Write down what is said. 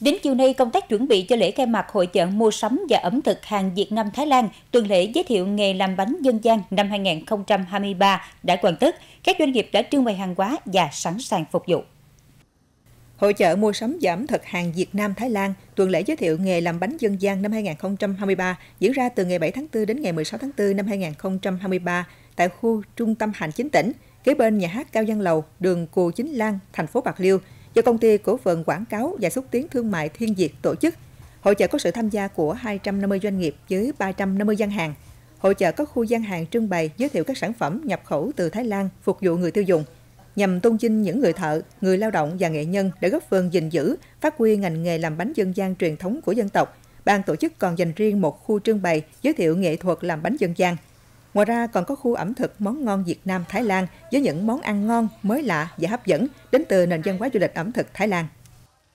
Đến chiều nay, công tác chuẩn bị cho lễ khai mạc hội chợ mua sắm và ẩm thực hàng Việt Nam Thái Lan, tuần lễ giới thiệu nghề làm bánh dân gian năm 2023 đã hoàn tất. Các doanh nghiệp đã trưng bày hàng hóa và sẵn sàng phục vụ. Hội chợ mua sắm và ẩm thực hàng Việt Nam Thái Lan, tuần lễ giới thiệu nghề làm bánh dân gian năm 2023 diễn ra từ ngày 7 tháng 4 đến ngày 16 tháng 4 năm 2023 tại khu trung tâm hành chính tỉnh, kế bên nhà hát Cao Văn Lầu, đường Cù Chính Lan, thành phố Bạc Liêu, do công ty cổ phần quảng cáo và xúc tiến thương mại Thiên Diệt tổ chức. Hội chợ có sự tham gia của 250 doanh nghiệp với 350 gian hàng. Hội chợ có khu gian hàng trưng bày giới thiệu các sản phẩm nhập khẩu từ Thái Lan phục vụ người tiêu dùng nhằm tôn vinh những người thợ, người lao động và nghệ nhân để góp phần gìn giữ, phát huy ngành nghề làm bánh dân gian truyền thống của dân tộc. Ban tổ chức còn dành riêng một khu trưng bày giới thiệu nghệ thuật làm bánh dân gian. Ngoài ra còn có khu ẩm thực món ngon Việt Nam Thái Lan với những món ăn ngon, mới lạ và hấp dẫn đến từ nền văn hóa du lịch ẩm thực Thái Lan.